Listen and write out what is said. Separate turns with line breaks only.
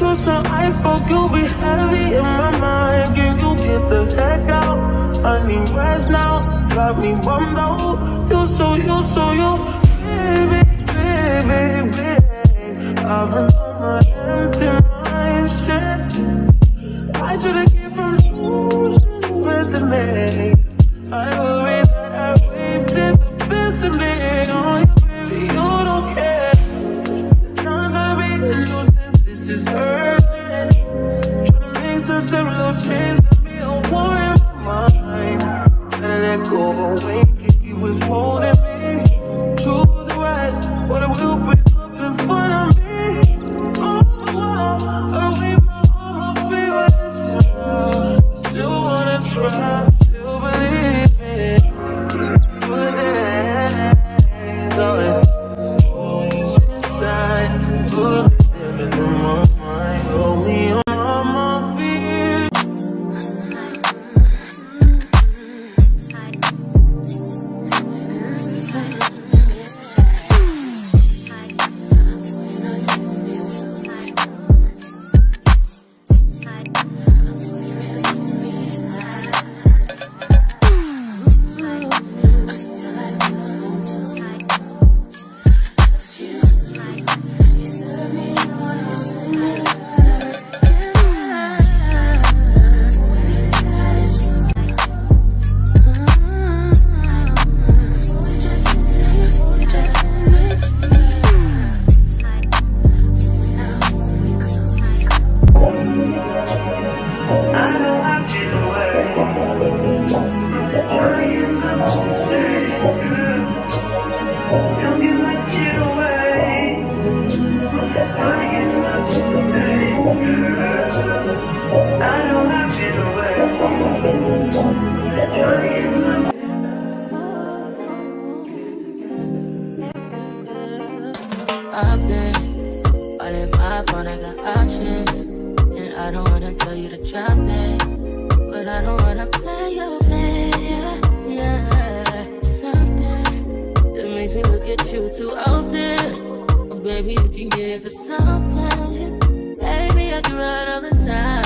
social iceberg, you'll be heavy in my mind. Can you get the heck out? I need rest now, Drop me one though. You so, you so, you, baby, baby, baby. I've been on my empty mind, shit. I should've came from losing the best of me. I worry that I wasted the best of me oh, on you, baby. You don't care. Times I read the news, this is.
I don't wanna tell you to drop it, but I don't wanna play your fair. Yeah, something that makes me look at you too often. Oh, baby, you can give it something. Baby, I can run all the time.